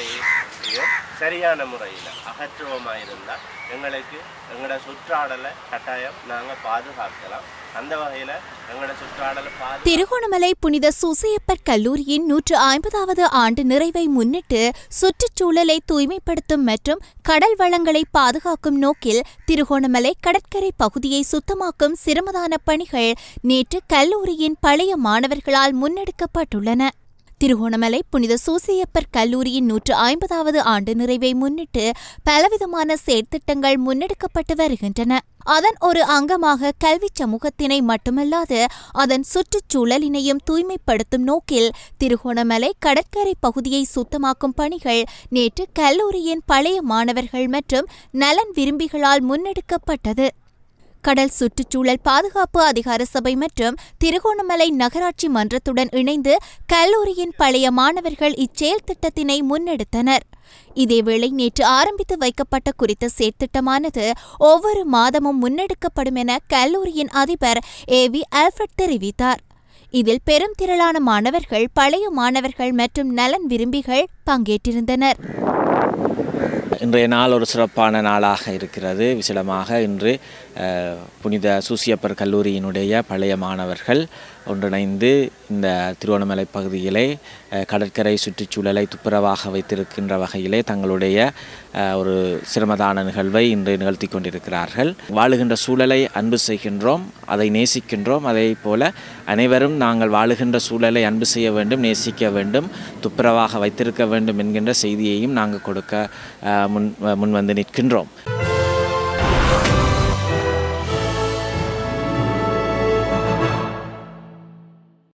குப்பையை சரியான முறையில் அகற்றுவோமா இருந்தால் எங்களுக்கு எங்களோட சுற்றாடலை கட்டாயம் நாங்கள் பாதுகாக்கலாம். அந்த வகையில் எங்களோட சுற்றாடலை பாது திருகோணமலை புனித சுசையப்பர் கல்லூரியின் நூற்று ஐம்பதாவது ஆண்டு நிறைவை முன்னிட்டு சுற்றுச்சூழலை தூய்மைப்படுத்தும் மற்றும் கடல் வளங்களை பாதுகாக்கும் நோக்கில் திருகோணமலை கடற்கரை பகுதியை சுத்தமாக்கும் சிரமதான பணிகள் நேற்று கல்லூரியின் பழைய மாணவர்களால் முன்னெடுக்கப்பட்டுள்ளன. திருகோணமலை புனித சூசியப்பர் கல்லூரியின் நூற்று ஐம்பதாவது ஆண்டு நிறைவை முன்னிட்டு பலவிதமான செயற்திட்டங்கள் முன்னெடுக்கப்பட்டு வருகின்றன. அதன் ஒரு அங்கமாக கல்வி சமூகத்தினை மட்டுமல்லாது அதன் சுற்றுச்சூழலினையும் தூய்மைப்படுத்தும் நோக்கில் திருகோணமலை கடற்கரை பகுதியை சுத்தமாக்கும் பணிகள் நேற்று கல்லூரியின் பழைய மாணவர்கள் மற்றும் நலன் விரும்பிகளால் முன்னெடுக்கப்பட்டது. கடல் சுற்றுச்சூழல் பாதுகாப்பு அதிகார சபை மற்றும் திருகோணமலை நகராட்சி மன்றத்துடன் இணைந்து கல்லூரியின் பழைய மாணவர்கள் இச்செயல் திட்டத்தினை முன்னெடுத்தனர். இதேவேளை நேற்று ஆரம்பித்து வைக்கப்பட்ட குறித்த செயற்திட்டமானது ஒவ்வொரு மாதமும் முன்னெடுக்கப்படும் என கல்லூரியின் அதிபர் ஏ வி ஆல்ஃபர்ட் தெரிவித்தார். இதில் பெரும் திரளான மாணவர்கள் பழைய மாணவர்கள் மற்றும் நலன் விரும்பிகள் பங்கேற்றிருந்தனர். இன்றைய நாள் ஒரு சிறப்பான நாளாக இருக்கிறது. விசேடமாக இன்று புனித சூசியப்பர் கல்லூரியினுடைய பழைய மாணவர்கள் ஒன்றிணைந்து இந்த திருவண்ணாமலை பகுதியிலே கடற்கரை சுற்றுச்சூழலை துப்புரவாக வைத்திருக்கின்ற வகையிலே தங்களுடைய ஒரு சிரமதான நிகழ்வை இன்று நிகழ்த்தி கொண்டிருக்கிறார்கள். வாழுகின்ற சூழலை அன்பு செய்கின்றோம் அதை நேசிக்கின்றோம். அதே போல அனைவரும் நாங்கள் வாழுகின்ற சூழலை அன்பு செய்ய வேண்டும் நேசிக்க வேண்டும் துப்புரவாக வைத்திருக்க வேண்டும் என்கின்ற செய்தியையும் நாங்கள் கொடுக்க முன் முன் வந்து நிற்கின்றோம்.